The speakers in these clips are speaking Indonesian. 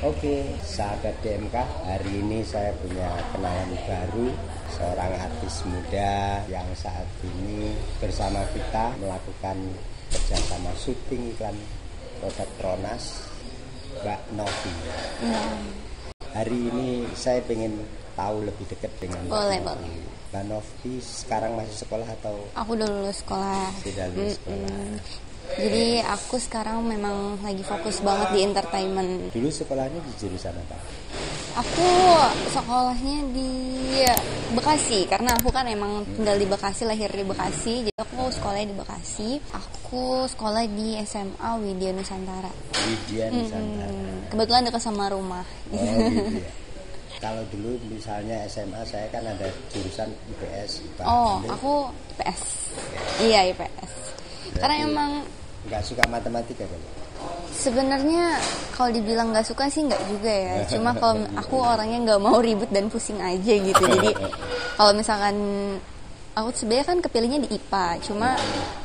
Oke, sahabat DMK, hari ini saya punya kenalan baru seorang artis muda yang saat ini bersama kita melakukan kerjasama syuting iklan produk Tronas, Mbak Novi. Ya, Hari ini saya pengen tahu lebih dekat dengan Mbak Boleh, Novi. boleh. Mbak Novi sekarang masih sekolah atau aku udah lulus sekolah. sudah lulus sekolah? Jadi aku sekarang memang lagi fokus banget di entertainment. Dulu sekolahnya di jurusan apa? Aku sekolahnya di Bekasi karena aku kan emang tinggal di Bekasi, lahir di Bekasi. Jadi aku sekolahnya di Bekasi. Aku sekolah di SMA Widya Nusantara. Widya Nusantara. Hmm, kebetulan dekat sama rumah. Oh gitu ya. Kalau dulu misalnya SMA saya kan ada jurusan IPS, IPA. Oh, aku IPS. Iya IPS. Karena emang nggak suka matematika kan? Sebenarnya kalau dibilang nggak suka sih nggak juga ya. Cuma kalau aku orangnya nggak mau ribut dan pusing aja gitu. Jadi kalau misalkan aku sebenarnya kan kepilihnya di IPA. Cuma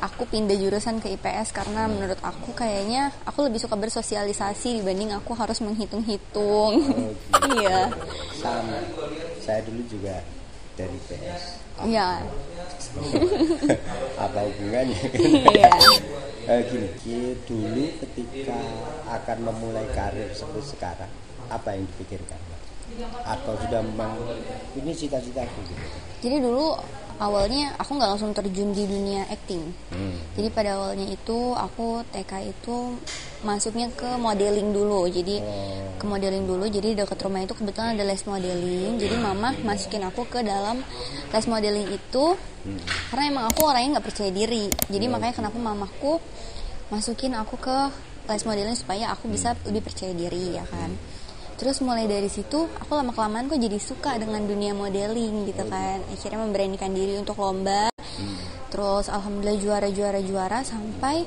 aku pindah jurusan ke IPS karena menurut aku kayaknya aku lebih suka bersosialisasi dibanding aku harus menghitung-hitung. Iya. Sama. Saya dulu juga dari IPS. Iya. Apa hubungannya? Iya. Eh, gini, dulu ketika akan memulai karir seperti sekarang, apa yang dipikirkan? Atau sudah memang ini cita-citaku gitu? Jadi dulu awalnya aku nggak langsung terjun di dunia acting. Hmm. Jadi pada awalnya itu aku TK itu masuknya ke modeling dulu. Jadi Oh. ke modeling dulu. Jadi dekat rumah itu kebetulan ada les modeling. Jadi mama masukin aku ke dalam les modeling itu karena emang aku orangnya nggak percaya diri. Jadi makanya kenapa mamaku masukin aku ke les modeling supaya aku bisa lebih percaya diri ya kan. Terus mulai dari situ aku lama kelamaan kok jadi suka dengan dunia modeling gitu kan. Akhirnya memberanikan diri untuk lomba. Terus alhamdulillah juara juara juara sampai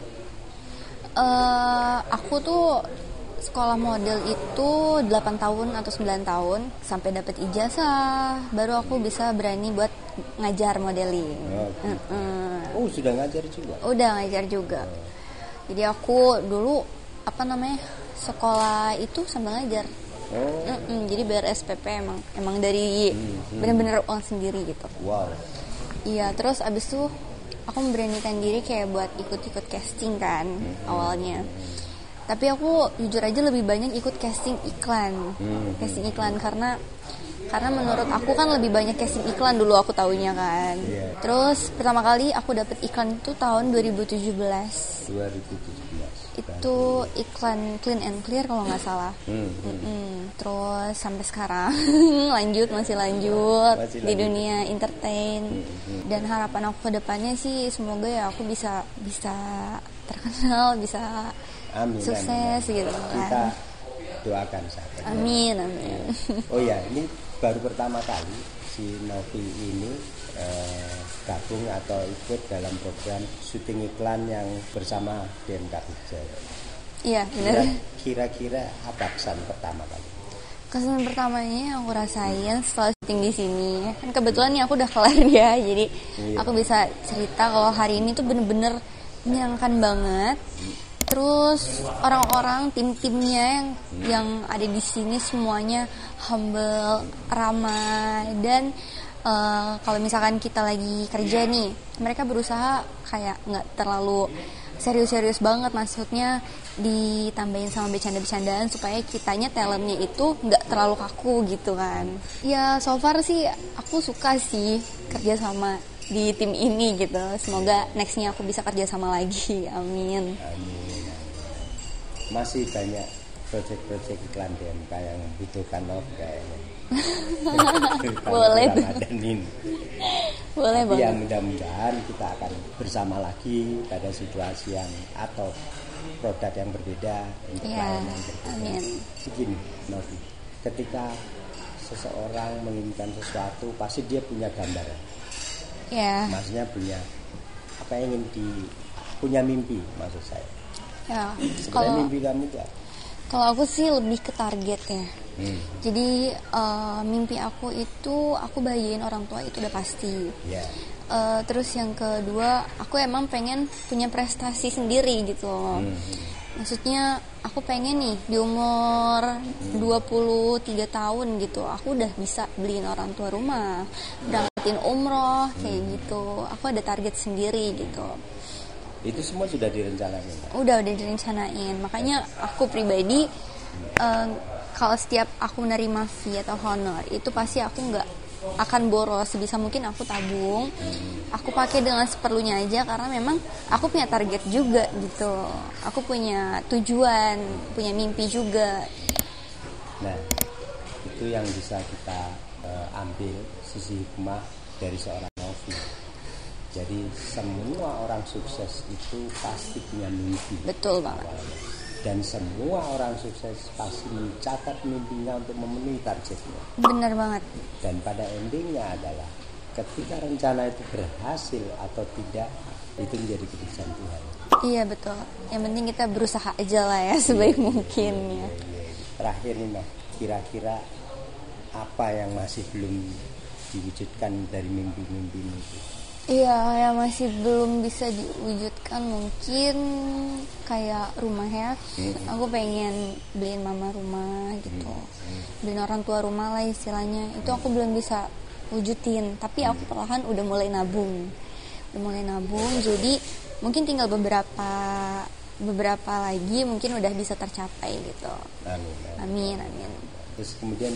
eh aku tuh sekolah model itu 8 tahun atau 9 tahun sampai dapat ijazah baru aku bisa berani buat ngajar modeling. Oh, gitu. Mm-mm. Oh, sudah ngajar juga. Udah ngajar juga. Jadi aku dulu apa namanya sekolah itu sambil ngajar. Oh, Mm-mm, jadi bayar SPP emang emang dari bener-bener uang sendiri gitu. wow. Iya, terus abis itu aku memberanikan diri kayak buat ikut-ikut casting kan awalnya. Tapi aku jujur aja lebih banyak ikut casting iklan, casting iklan karena karena menurut aku kan lebih banyak casting iklan dulu aku taunya kan. Iya. Terus pertama kali aku dapet iklan itu tahun 2017. 2017. Itu iklan Clean and Clear kalau nggak salah. Hmm. Mm-mm. Terus sampai sekarang lanjut masih lanjut Masih di lanjut. dunia entertain dan harapan aku ke depannya sih semoga ya aku bisa bisa terkenal bisa Amin. sukses amin. gitu Kita kan. doakan sahabat. Amin amin. Oh ya, ini baru pertama kali si Novi ini eh, gabung atau ikut dalam program syuting iklan yang bersama DMK Wijaya. Iya benar. Kira-kira apa kesan pertama kali? Kesan pertamanya yang aku rasain setelah syuting di sini. Kan kebetulan nih aku udah kelar ya jadi Iya. aku bisa cerita kalau hari ini tuh bener-bener menyenangkan banget. Terus orang-orang tim-timnya yang yang ada di sini semuanya humble ramah dan eh, kalau misalkan kita lagi kerja nih mereka berusaha kayak nggak terlalu serius-serius banget maksudnya ditambahin sama bercanda-bercandaan supaya kitanya talentnya itu nggak terlalu kaku gitu kan ya so far sih aku suka sih kerja sama di tim ini gitu semoga nextnya aku bisa kerja sama lagi amin Amin. Masih banyak proyek-proyek iklan DMK yang butuhkan Novi kayaknya. Boleh tuh. Boleh Tapi ya mudah-mudahan kita akan bersama lagi pada situasi yang atau produk yang berbeda untuk ya layanan yang berbeda. amin Begini, Novi, ketika seseorang menginginkan sesuatu pasti dia punya gambar, ya maksudnya punya apa yang ingin di punya mimpi maksud saya. ya Sebenarnya kalau mimpi kamu itu apa? Kalau aku sih lebih ke target ya Hmm, jadi eh, mimpi aku itu aku bahagiain orang tua itu udah pasti. Ya. Eh, terus yang kedua aku emang pengen punya prestasi sendiri gitu loh. Hmm. maksudnya aku pengen nih di umur 23 tahun gitu aku udah bisa beliin orang tua rumah berangkatin umroh kayak gitu. Aku ada target sendiri gitu Itu semua sudah direncanakan. udah udah direncanain makanya aku pribadi eh, kalau setiap aku menerima fee atau honor itu pasti aku nggak akan boros sebisa mungkin aku tabung aku pakai dengan seperlunya aja karena memang aku punya target juga gitu aku punya tujuan punya mimpi juga Nah, itu yang bisa kita eh, ambil sisi hikmah dari seorang. Jadi semua orang sukses itu pasti punya mimpi. betul banget. Dan semua orang sukses pasti mencatat mimpinya untuk memenuhi targetnya. bener banget Dan pada endingnya adalah ketika rencana itu berhasil atau tidak itu menjadi keputusan Tuhan. iya betul yang penting kita berusaha aja lah ya sebaik mungkin ya Terakhir nih Mas, kira-kira apa yang masih belum diwujudkan dari mimpi-mimpi itu? Iya, yang masih belum bisa diwujudkan mungkin kayak rumah ya. Aku pengen beliin mama rumah gitu. Beliin orang tua rumah lah istilahnya. Itu aku belum bisa wujudin, tapi aku perlahan udah mulai nabung. Udah mulai nabung, jadi mungkin tinggal beberapa beberapa lagi mungkin udah bisa tercapai gitu. Amin. Amin, amin. amin. Terus kemudian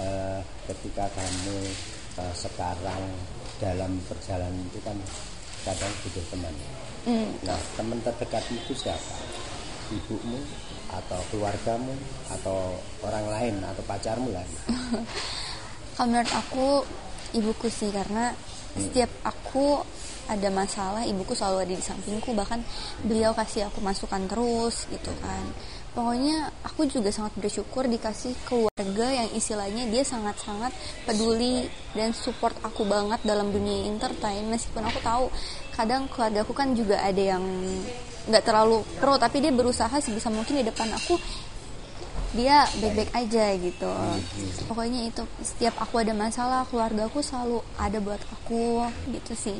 eh, ketika kamu eh, sekarang dalam perjalanan itu kan kadang butuh teman. Hmm, Nah, teman terdekatmu itu siapa? Ibumu atau keluargamu atau orang lain atau pacarmu lah? Kalau menurut aku ibuku sih karena setiap aku ada masalah ibuku selalu ada di sampingku bahkan beliau kasih aku masukan terus gitu kan. Pokoknya aku juga sangat bersyukur dikasih keluarga yang istilahnya dia sangat-sangat peduli dan support aku banget dalam dunia entertain. Meskipun aku tahu kadang keluarga aku kan juga ada yang nggak terlalu pro tapi dia berusaha sebisa mungkin di depan aku dia baik-baik aja gitu pokoknya itu setiap aku ada masalah keluarga aku selalu ada buat aku gitu sih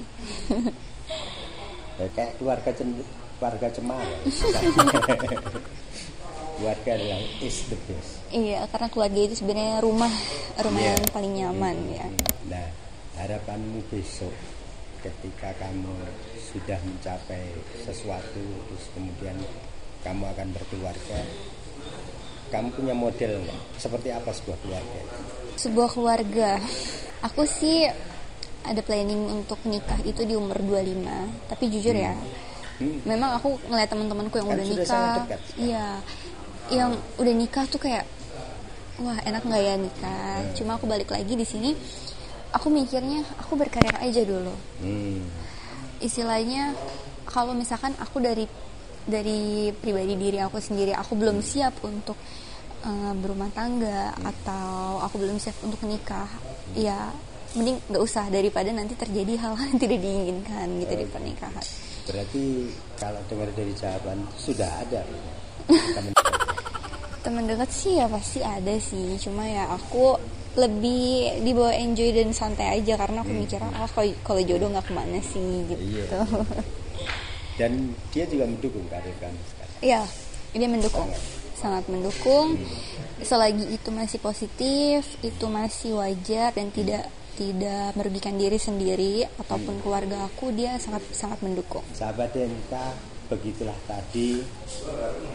Ya, kayak keluarga keluarga cemara. keluarga adalah is the best. iya karena keluarga itu sebenarnya rumah rumah Iya. yang paling nyaman ya Nah, harapanmu besok ketika kamu sudah mencapai sesuatu terus kemudian kamu akan berkeluarga, kamu punya model nggak? Seperti apa sebuah keluarga? sebuah keluarga. Aku sih ada planning untuk nikah itu di umur 25 tapi jujur ya memang aku ngeliat teman-temanku yang Kan udah nikah. iya. Yang udah nikah tuh kayak wah enak nggak ya nikah? Cuma aku balik lagi di sini aku mikirnya aku berkarir aja dulu. Hmm, istilahnya kalau misalkan aku dari dari pribadi diri aku sendiri aku belum siap untuk eh, berumah tangga atau aku belum siap untuk nikah ya mending nggak usah daripada nanti terjadi hal-hal yang tidak diinginkan gitu di pernikahan. Berarti kalau dengar dari jawaban sudah ada. Teman teman dekat sih ya pasti ada sih. Cuma ya aku lebih dibawa enjoy dan santai aja karena aku mikir ah kalau kalau jodoh nggak ke mana sih? Gitu. Iya. dan dia juga mendukung karir kamu sekarang. Iya, dia mendukung, sangat mendukung. Selagi itu masih positif, itu masih wajar dan tidak tidak merugikan diri sendiri ataupun keluarga aku, dia sangat sangat mendukung. Sahabat DMK, begitulah tadi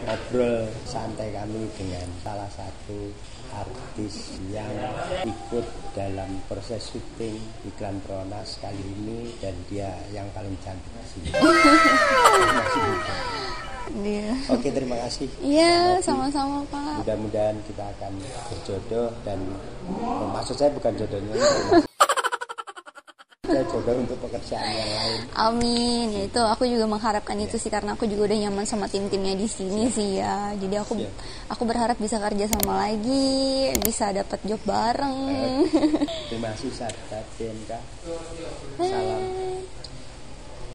ngobrol santai kami dengan salah satu artis yang ikut dalam proses syuting iklan Pronas kali ini dan dia yang paling cantik di sini. Dia. Oke, terima kasih. Iya, sama-sama Pak. Mudah-mudahan kita akan berjodoh dan oh, maksud saya bukan jodohnya saya jodoh untuk pekerjaan yang lain. Amin. Ya itu aku juga mengharapkan itu sih karena aku juga udah nyaman sama tim-timnya di sini sih ya. Jadi aku Iya. aku berharap bisa kerja sama lagi, bisa dapat job bareng. Terima kasih sahabat DMK. Salam